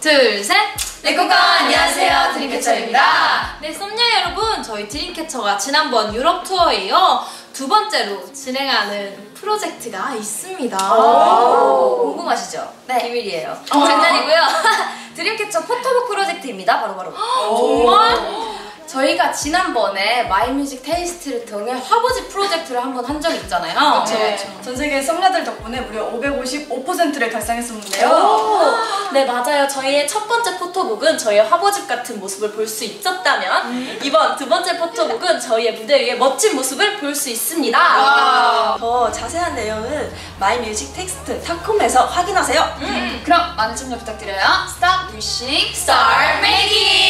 둘, 셋! 네코카 안녕하세요 드림캐쳐입니다. 네, 썸냐 여러분, 저희 드림캐쳐가 지난번 유럽 투어에 이어 두 번째로 진행하는 프로젝트가 있습니다. 궁금하시죠? 네. 비밀이에요. 장난이고요. 드림캐쳐 photo book 프로젝트입니다. 바로바로. 정말? 저희가 지난번에 MyMusicTaste를 통해 화보지 프로젝트를 한 번 한 적이 있잖아요. 네. 전 세계 썸냐들 덕분에 무려 555%를 달성했었는데요. 네 맞아요. 저희의 첫 번째 photo book은 저희의 화보집 같은 모습을 볼 수 있었다면 이번 두 번째 photo book은 저희의 무대 위의 멋진 모습을 볼 수 있습니다. 더 자세한 내용은 MyMusicTaste.com에서 확인하세요. 그럼 많은 참여 부탁드려요. Stop wishing, Start making!